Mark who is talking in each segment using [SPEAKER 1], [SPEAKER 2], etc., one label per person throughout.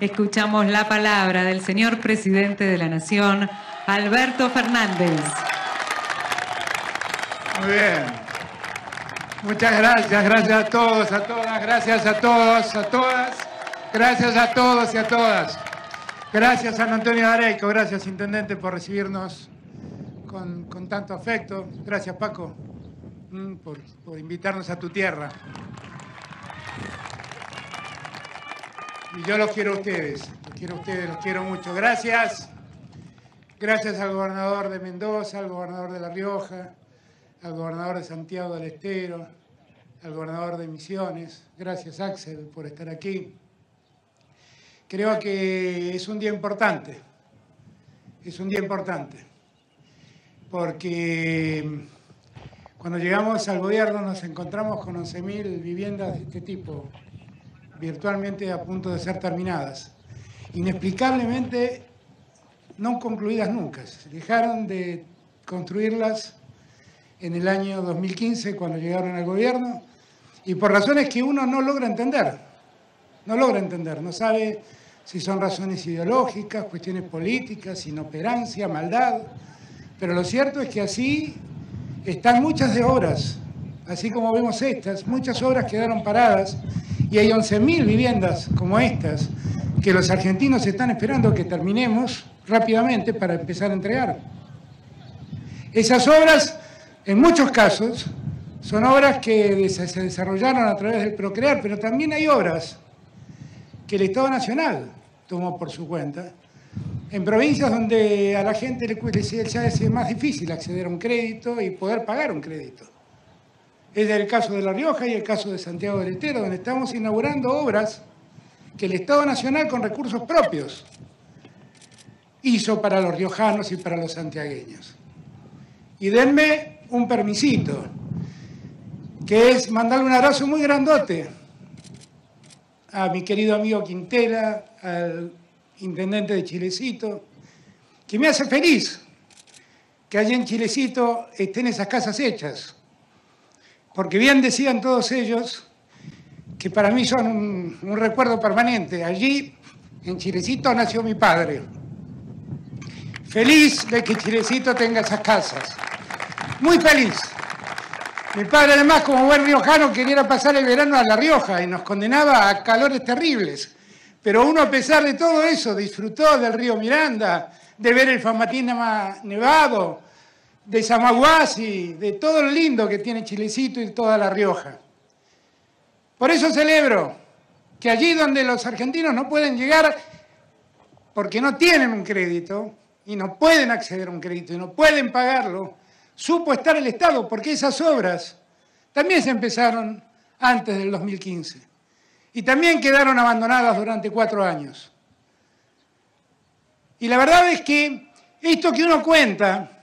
[SPEAKER 1] Escuchamos la palabra del señor presidente de la Nación, Alberto Fernández.
[SPEAKER 2] Muy bien. Muchas gracias, gracias a todos, a todas, gracias a todos, a todas, gracias a todos y a todas. Gracias San Antonio Areco, gracias Intendente por recibirnos con, con tanto afecto. Gracias Paco mm, por, por invitarnos a tu tierra. Y yo los quiero a ustedes, los quiero a ustedes, los quiero mucho. Gracias. Gracias al gobernador de Mendoza, al gobernador de La Rioja, al gobernador de Santiago del Estero, al gobernador de Misiones. Gracias Axel por estar aquí. Creo que es un día importante, es un día importante, porque cuando llegamos al gobierno nos encontramos con 11.000 viviendas de este tipo, virtualmente a punto de ser terminadas. Inexplicablemente no concluidas nunca. Dejaron de construirlas en el año 2015 cuando llegaron al gobierno y por razones que uno no logra entender. No logra entender, no sabe si son razones ideológicas, cuestiones políticas, inoperancia, maldad. Pero lo cierto es que así están muchas de obras, así como vemos estas, muchas obras quedaron paradas y hay 11.000 viviendas como estas que los argentinos están esperando que terminemos rápidamente para empezar a entregar. Esas obras, en muchos casos, son obras que se desarrollaron a través del Procrear, pero también hay obras que el Estado Nacional tomó por su cuenta, en provincias donde a la gente le, es más difícil acceder a un crédito y poder pagar un crédito. Es el caso de La Rioja y el caso de Santiago del Estero, donde estamos inaugurando obras que el Estado Nacional con recursos propios hizo para los riojanos y para los santiagueños. Y denme un permisito, que es mandarle un abrazo muy grandote a mi querido amigo Quintela, al intendente de Chilecito, que me hace feliz que allí en Chilecito estén esas casas hechas, porque bien decían todos ellos que para mí son un, recuerdo permanente. Allí, en Chilecito, nació mi padre. Feliz de que Chilecito tenga esas casas. Muy feliz. Mi padre, además, como buen riojano, quería pasar el verano a La Rioja y nos condenaba a calores terribles. Pero uno, a pesar de todo eso, disfrutó del río Miranda, de ver el Famatín nevado, de Samaguasi, de todo lo lindo que tiene Chilecito y toda La Rioja. Por eso celebro que allí donde los argentinos no pueden llegar porque no tienen un crédito y no pueden acceder a un crédito y no pueden pagarlo, supo estar el Estado porque esas obras también se empezaron antes del 2015 y también quedaron abandonadas durante cuatro años. Y la verdad es que esto que uno cuenta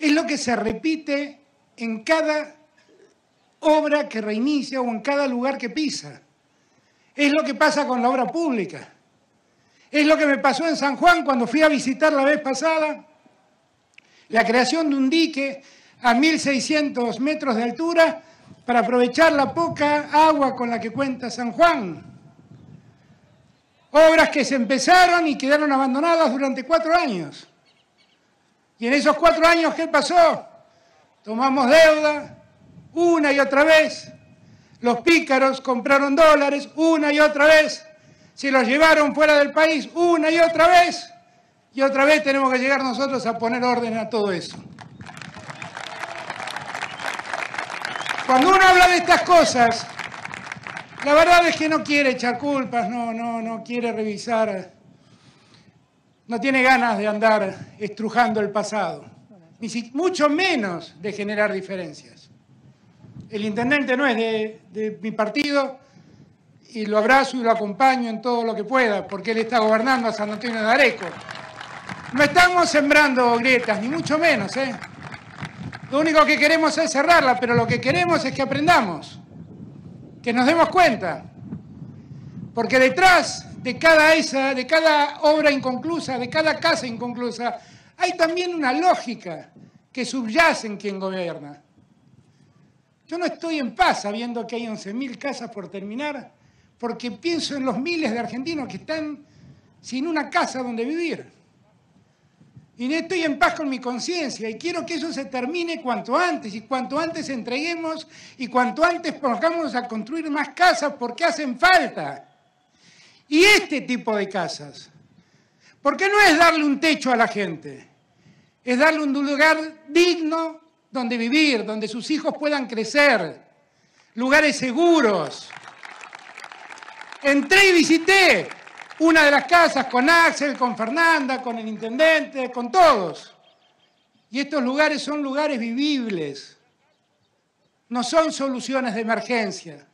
[SPEAKER 2] es lo que se repite en cada obra que reinicia o en cada lugar que pisa. Es lo que pasa con la obra pública. Es lo que me pasó en San Juan cuando fui a visitar la vez pasada. La creación de un dique a 1.600 metros de altura para aprovechar la poca agua con la que cuenta San Juan. Obras que se empezaron y quedaron abandonadas durante cuatro años. Y en esos cuatro años, ¿qué pasó? Tomamos deuda, una y otra vez. Los pícaros compraron dólares una y otra vez. Se los llevaron fuera del país una y otra vez. Y otra vez tenemos que llegar nosotros a poner orden a todo eso. Cuando uno habla de estas cosas, la verdad es que no quiere echar culpas, no, no, no quiere revisar, no tiene ganas de andar estrujando el pasado, ni mucho menos de generar diferencias. El intendente no es de, mi partido y lo abrazo y lo acompaño en todo lo que pueda, porque él está gobernando a San Antonio de Areco. No estamos sembrando grietas, ni mucho menos. ¿eh? Lo único que queremos es cerrarla, pero lo que queremos es que aprendamos, que nos demos cuenta. Porque detrás de cada, esa, de cada obra inconclusa, de cada casa inconclusa, hay también una lógica que subyace en quien gobierna. Yo no estoy en paz sabiendo que hay 11.000 casas por terminar, porque pienso en los miles de argentinos que están sin una casa donde vivir. Y no estoy en paz con mi conciencia y quiero que eso se termine cuanto antes y cuanto antes entreguemos y cuanto antes pongamos a construir más casas porque hacen falta. Y este tipo de casas, porque no es darle un techo a la gente, es darle un lugar digno donde vivir, donde sus hijos puedan crecer, lugares seguros. Entré y visité una de las casas con Axel, con Fernanda, con el intendente, con todos. Y estos lugares son lugares vivibles, no son soluciones de emergencia,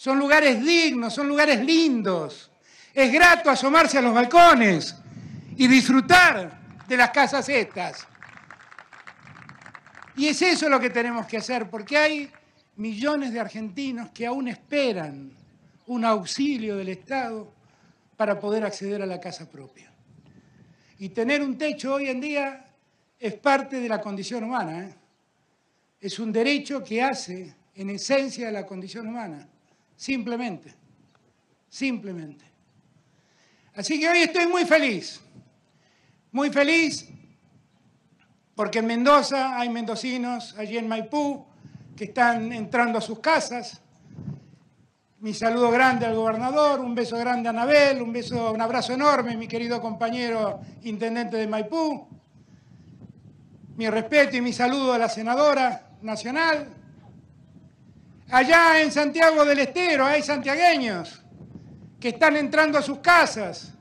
[SPEAKER 2] son lugares dignos, son lugares lindos. Es grato asomarse a los balcones y disfrutar de las casas estas. Y es eso lo que tenemos que hacer, porque hay millones de argentinos que aún esperan un auxilio del Estado para poder acceder a la casa propia. Y tener un techo hoy en día es parte de la condición humana. ¿eh? Es un derecho que hace en esencia de la condición humana. Simplemente. Simplemente. Así que hoy estoy muy feliz. Muy feliz porque en Mendoza hay mendocinos, allí en Maipú, que están entrando a sus casas mi saludo grande al gobernador, un beso grande a Anabel, un beso, un abrazo enorme, mi querido compañero intendente de Maipú. Mi respeto y mi saludo a la senadora nacional. Allá en Santiago del Estero hay santiagueños que están entrando a sus casas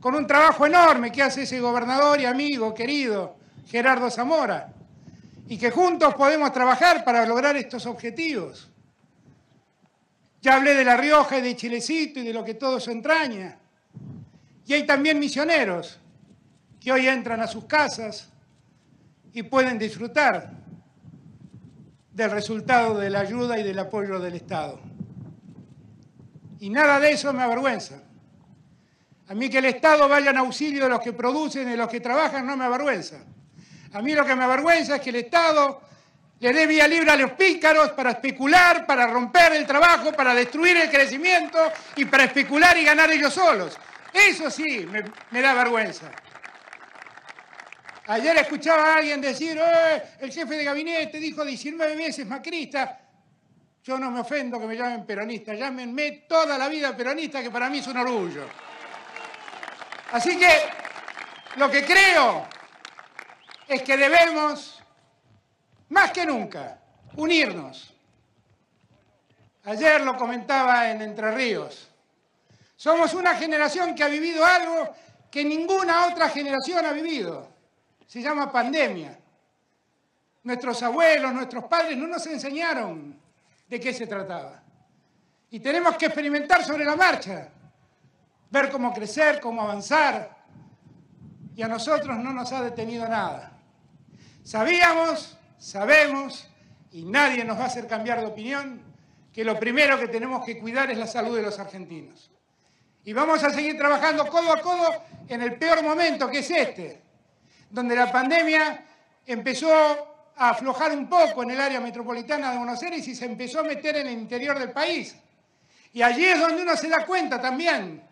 [SPEAKER 2] con un trabajo enorme que hace ese gobernador y amigo querido Gerardo Zamora y que juntos podemos trabajar para lograr estos objetivos. Ya hablé de La Rioja y de Chilecito y de lo que todo eso entraña. Y hay también misioneros que hoy entran a sus casas y pueden disfrutar del resultado de la ayuda y del apoyo del Estado. Y nada de eso me avergüenza. A mí que el Estado vaya en auxilio de los que producen y de los que trabajan no me avergüenza. A mí lo que me avergüenza es que el Estado le dé vía libre a los pícaros para especular, para romper el trabajo, para destruir el crecimiento y para especular y ganar ellos solos. Eso sí me, da vergüenza. Ayer escuchaba a alguien decir, eh, el jefe de gabinete dijo 19 veces macrista. Yo no me ofendo que me llamen peronista, llámenme toda la vida peronista, que para mí es un orgullo. Así que lo que creo es que debemos más que nunca, unirnos. Ayer lo comentaba en Entre Ríos. Somos una generación que ha vivido algo que ninguna otra generación ha vivido. Se llama pandemia. Nuestros abuelos, nuestros padres no nos enseñaron de qué se trataba. Y tenemos que experimentar sobre la marcha, ver cómo crecer, cómo avanzar. Y a nosotros no nos ha detenido nada. Sabíamos sabemos, y nadie nos va a hacer cambiar de opinión, que lo primero que tenemos que cuidar es la salud de los argentinos. Y vamos a seguir trabajando codo a codo en el peor momento, que es este, donde la pandemia empezó a aflojar un poco en el área metropolitana de Buenos Aires y se empezó a meter en el interior del país. Y allí es donde uno se da cuenta también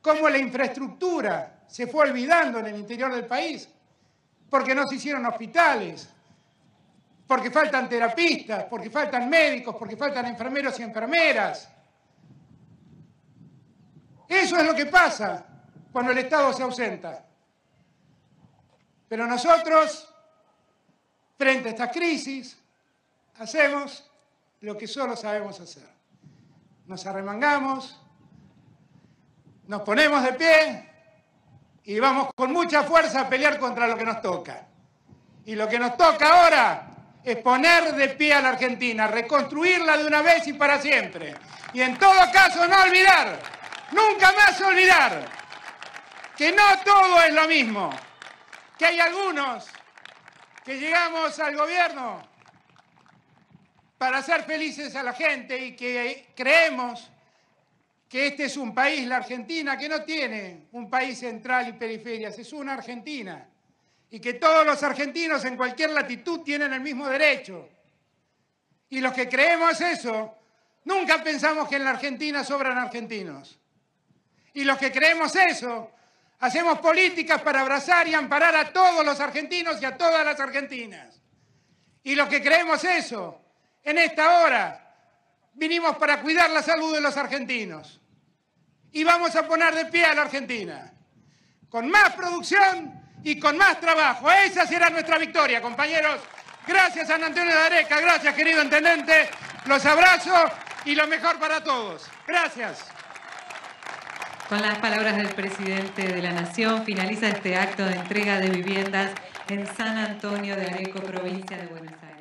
[SPEAKER 2] cómo la infraestructura se fue olvidando en el interior del país, porque no se hicieron hospitales, porque faltan terapistas, porque faltan médicos, porque faltan enfermeros y enfermeras. Eso es lo que pasa cuando el Estado se ausenta. Pero nosotros, frente a esta crisis, hacemos lo que solo sabemos hacer. Nos arremangamos, nos ponemos de pie y vamos con mucha fuerza a pelear contra lo que nos toca. Y lo que nos toca ahora es poner de pie a la Argentina, reconstruirla de una vez y para siempre. Y en todo caso no olvidar, nunca más olvidar, que no todo es lo mismo, que hay algunos que llegamos al gobierno para hacer felices a la gente y que creemos que este es un país, la Argentina, que no tiene un país central y periferias, es una Argentina y que todos los argentinos en cualquier latitud tienen el mismo derecho. Y los que creemos eso, Nunca pensamos que en la Argentina sobran argentinos. Y los que creemos eso, hacemos políticas para abrazar y amparar a todos los argentinos y a todas las argentinas. Y los que creemos eso, en esta hora, vinimos para cuidar la salud de los argentinos. Y vamos a poner de pie a la Argentina, con más producción y con más trabajo. Esa será nuestra victoria, compañeros. Gracias, San Antonio de Areca. Gracias, querido intendente. Los abrazo y lo mejor para todos. Gracias.
[SPEAKER 1] Con las palabras del presidente de la Nación, finaliza este acto de entrega de viviendas en San Antonio de Areco, provincia de Buenos Aires.